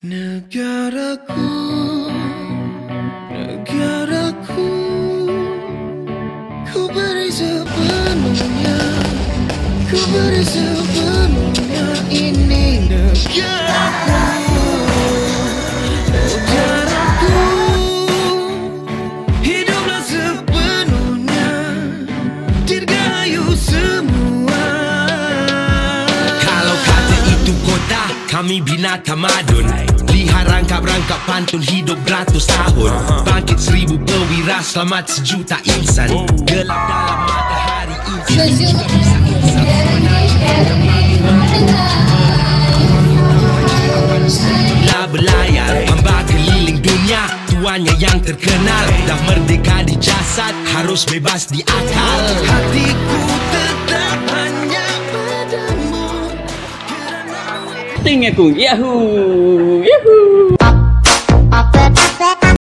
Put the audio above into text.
Negaraku, negaraku, ku beri sepenuhnya, ku beri sepenuhnya kami binatang madun Lihat rangkap-rangkap pantun hidup beratus tahun. Bangkit seribu perwira, selamat sejuta insan. Gelap dalam matahari insan. Lah berlayar, hamba keliling dunia. Tuannya yang terkenal. Dah merdeka di jasad, harus bebas di akal. Hatiku acting aku. Yahoo! Yahoo!